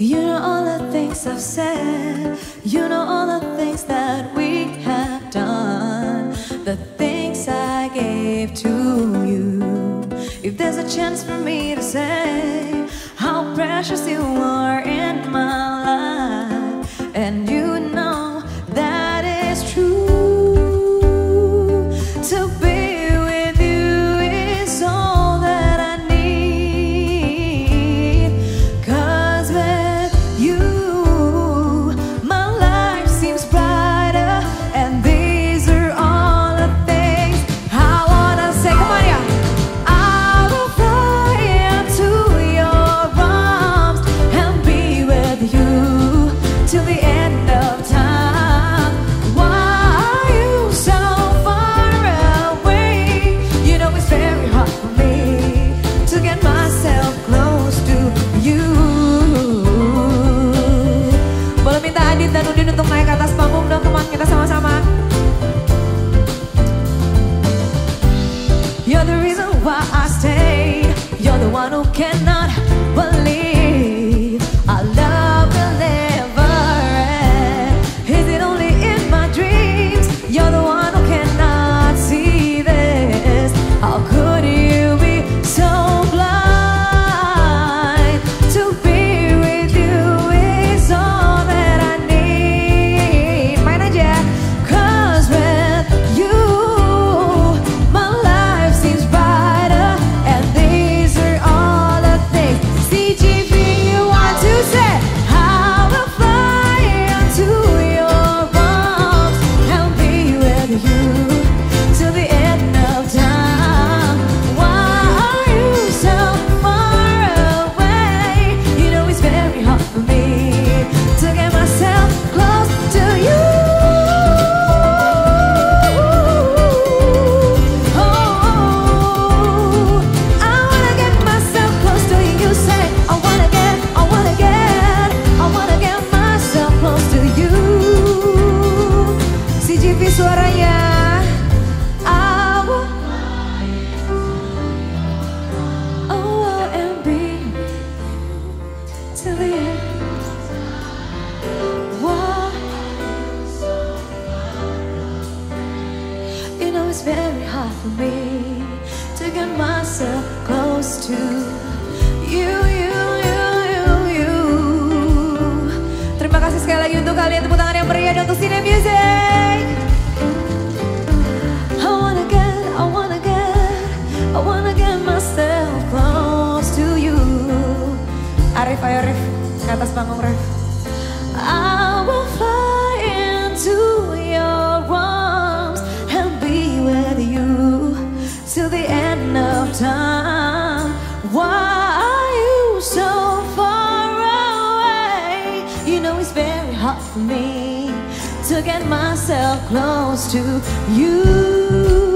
You know all the things I've said. You know all the things that we have done. The things I gave to you. If there's a chance for me to say how precious you are in my life. why I stayed. You're the one who cannot. hard for. Terima kasih sekali lagi untuk kalian tepuk tangan yang meriah untuk Cine Music. Arif, ayo Arif, ke atas panggung Arif. to get myself close to you.